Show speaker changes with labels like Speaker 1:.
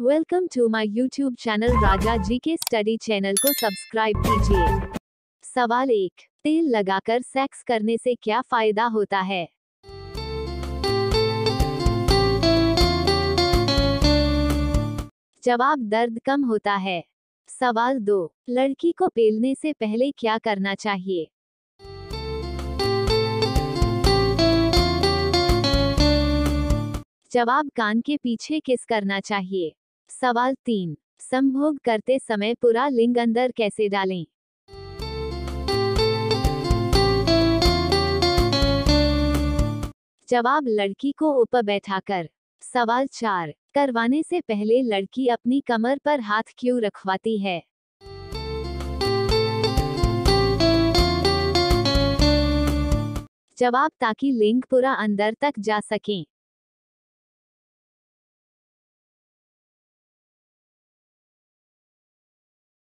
Speaker 1: Welcome to my YouTube channel Raja ji के study channel को subscribe कीजिए। सवाल एक, तेल लगाकर सेक्स करने से क्या फ़ायदा होता है? जवाब, दर्द कम होता है। सवाल दो, लड़की को पेलने से पहले क्या करना चाहिए? जवाब, कान के पीछे किस करना चाहिए? सवाल तीन, संभोग करते समय पूरा लिंग अंदर कैसे डालें? जवाब, लड़की को ऊपर बैठाकर। सवाल चार, करवाने से पहले लड़की अपनी कमर पर हाथ क्यों रखवाती है? जवाब, ताकि लिंग पूरा अंदर तक जा सकें।